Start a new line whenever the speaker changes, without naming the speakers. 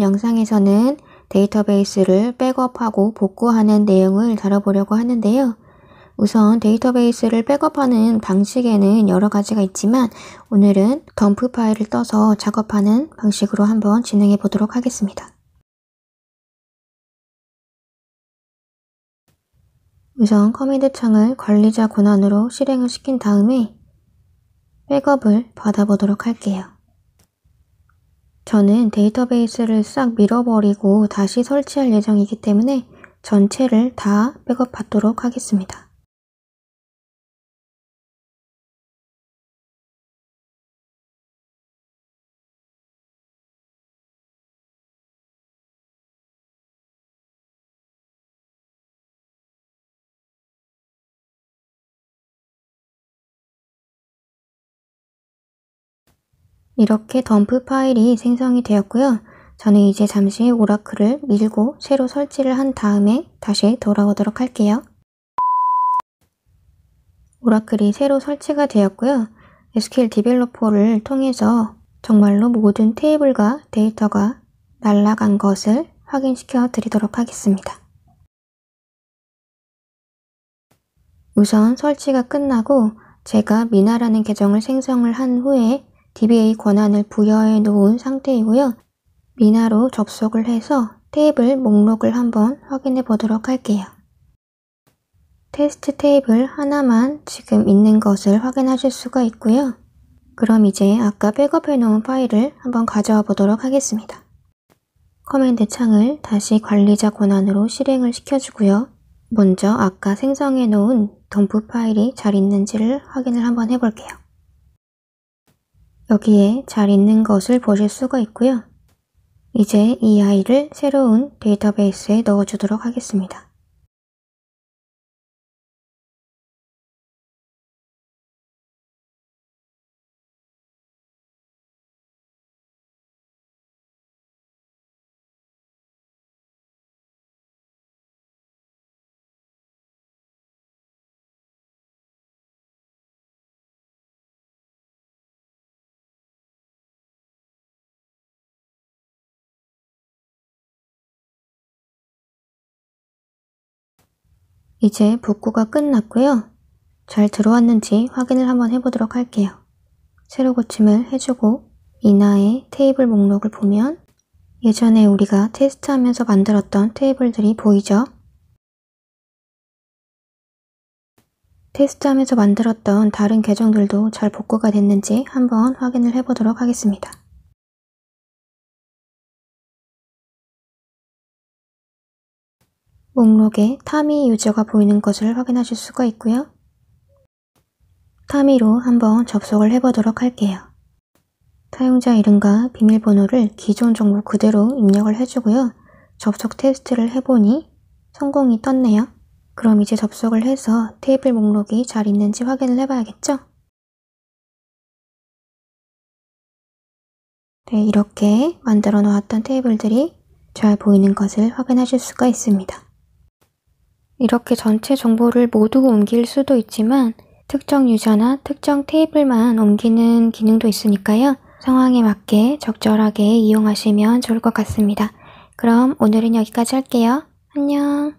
영상에서는 데이터베이스를 백업하고 복구하는 내용을 다뤄보려고 하는데요. 우선 데이터베이스를 백업하는 방식에는 여러 가지가 있지만 오늘은 덤프 파일을 떠서 작업하는 방식으로 한번 진행해 보도록 하겠습니다. 우선 커맨드 창을 관리자 권한으로 실행을 시킨 다음에 백업을 받아보도록 할게요. 저는 데이터베이스를 싹 밀어버리고 다시 설치할 예정이기 때문에 전체를 다 백업 받도록 하겠습니다. 이렇게 덤프 파일이 생성이 되었고요. 저는 이제 잠시 오라클을 밀고 새로 설치를 한 다음에 다시 돌아오도록 할게요. 오라클이 새로 설치가 되었고요. SQL 디벨로퍼를 통해서 정말로 모든 테이블과 데이터가 날아간 것을 확인시켜 드리도록 하겠습니다. 우선 설치가 끝나고 제가 미나라는 계정을 생성을 한 후에 DBA 권한을 부여해 놓은 상태이고요. 미나로 접속을 해서 테이블 목록을 한번 확인해 보도록 할게요. 테스트 테이블 하나만 지금 있는 것을 확인하실 수가 있고요. 그럼 이제 아까 백업해 놓은 파일을 한번 가져와 보도록 하겠습니다. 커맨드 창을 다시 관리자 권한으로 실행을 시켜주고요. 먼저 아까 생성해 놓은 덤프 파일이 잘 있는지를 확인을 한번 해볼게요. 여기에 잘 있는 것을 보실 수가 있고요. 이제 이 아이를 새로운 데이터베이스에 넣어주도록 하겠습니다. 이제 복구가 끝났고요. 잘 들어왔는지 확인을 한번 해보도록 할게요. 새로 고침을 해주고 이나의 테이블 목록을 보면 예전에 우리가 테스트하면서 만들었던 테이블들이 보이죠? 테스트하면서 만들었던 다른 계정들도 잘 복구가 됐는지 한번 확인을 해보도록 하겠습니다. 목록에 타미 유저가 보이는 것을 확인하실 수가 있고요. 타미로 한번 접속을 해보도록 할게요. 사용자 이름과 비밀번호를 기존 정보 그대로 입력을 해주고요. 접속 테스트를 해보니 성공이 떴네요. 그럼 이제 접속을 해서 테이블 목록이 잘 있는지 확인을 해봐야겠죠? 네, 이렇게 만들어 놓았던 테이블들이 잘 보이는 것을 확인하실 수가 있습니다. 이렇게 전체 정보를 모두 옮길 수도 있지만 특정 유저나 특정 테이블만 옮기는 기능도 있으니까요. 상황에 맞게 적절하게 이용하시면 좋을 것 같습니다. 그럼 오늘은 여기까지 할게요. 안녕